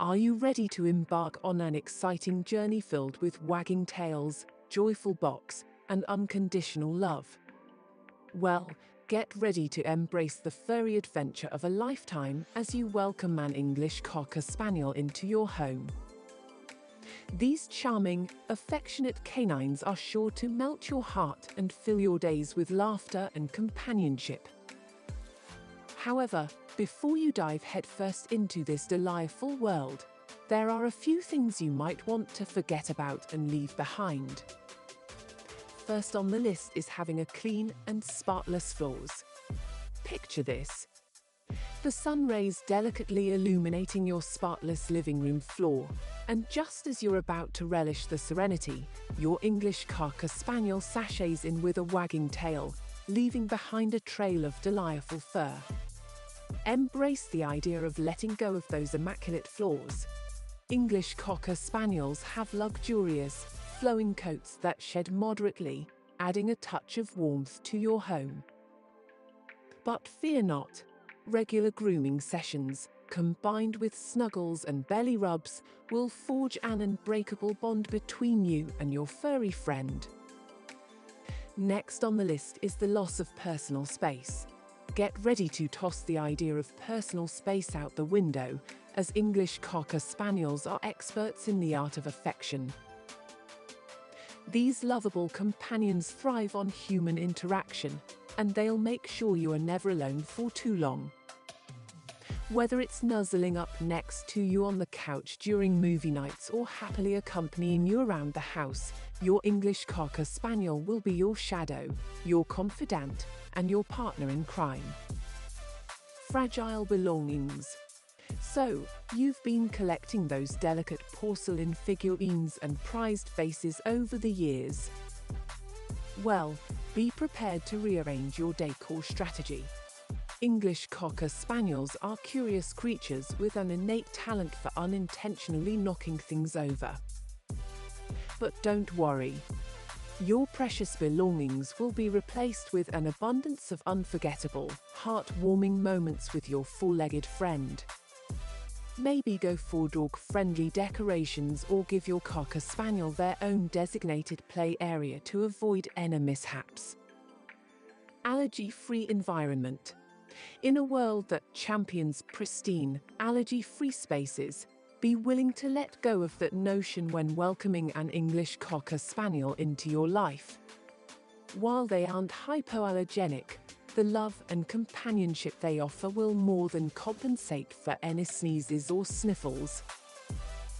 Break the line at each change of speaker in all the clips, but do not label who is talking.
Are you ready to embark on an exciting journey filled with wagging tails, joyful box, and unconditional love? Well, get ready to embrace the furry adventure of a lifetime as you welcome an English Cocker Spaniel into your home. These charming, affectionate canines are sure to melt your heart and fill your days with laughter and companionship. However, before you dive headfirst into this delightful world, there are a few things you might want to forget about and leave behind. First on the list is having a clean and spotless floors. Picture this. The sun rays delicately illuminating your spotless living room floor, and just as you're about to relish the serenity, your English Cocker Spaniel sashays in with a wagging tail, leaving behind a trail of delightful fur. Embrace the idea of letting go of those immaculate floors. English Cocker Spaniels have luxurious, flowing coats that shed moderately, adding a touch of warmth to your home. But fear not. Regular grooming sessions, combined with snuggles and belly rubs, will forge an unbreakable bond between you and your furry friend. Next on the list is the loss of personal space. Get ready to toss the idea of personal space out the window, as English Cocker Spaniels are experts in the art of affection. These lovable companions thrive on human interaction, and they'll make sure you are never alone for too long. Whether it's nuzzling up next to you on the couch during movie nights or happily accompanying you around the house, your English Cocker Spaniel will be your shadow, your confidant, and your partner in crime. Fragile belongings. So, you've been collecting those delicate porcelain figurines and prized vases over the years. Well, be prepared to rearrange your decor strategy. English Cocker Spaniels are curious creatures with an innate talent for unintentionally knocking things over. But don't worry. Your precious belongings will be replaced with an abundance of unforgettable, heartwarming moments with your four-legged friend. Maybe go for dog-friendly decorations or give your Cocker Spaniel their own designated play area to avoid any mishaps. Allergy-free environment. In a world that champions pristine, allergy-free spaces, be willing to let go of that notion when welcoming an English Cocker Spaniel into your life. While they aren't hypoallergenic, the love and companionship they offer will more than compensate for any sneezes or sniffles.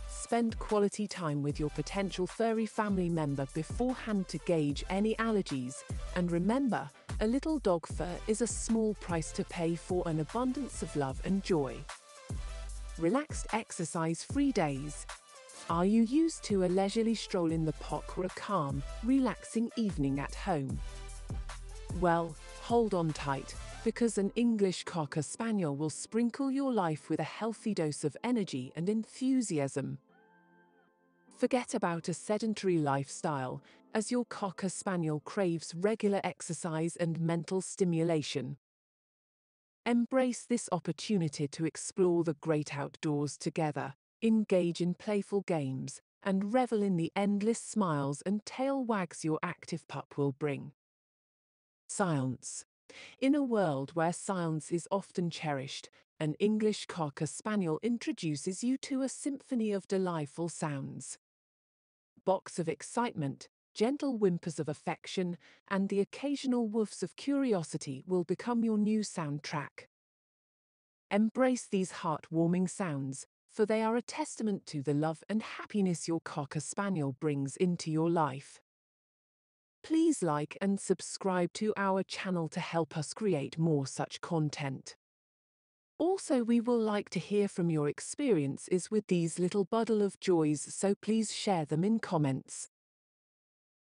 Spend quality time with your potential furry family member beforehand to gauge any allergies, and remember, a little dog fur is a small price to pay for an abundance of love and joy. Relaxed exercise-free days. Are you used to a leisurely stroll in the park or a calm, relaxing evening at home? Well, hold on tight, because an English Cocker Spaniel will sprinkle your life with a healthy dose of energy and enthusiasm. Forget about a sedentary lifestyle, as your Cocker Spaniel craves regular exercise and mental stimulation. Embrace this opportunity to explore the great outdoors together, engage in playful games, and revel in the endless smiles and tail wags your active pup will bring. Science. In a world where science is often cherished, an English Cocker Spaniel introduces you to a symphony of delightful sounds. Box of excitement, gentle whimpers of affection, and the occasional woofs of curiosity will become your new soundtrack. Embrace these heartwarming sounds, for they are a testament to the love and happiness your Cocker Spaniel brings into your life. Please like and subscribe to our channel to help us create more such content. Also, we will like to hear from your experiences with these little bundle of joys, so please share them in comments.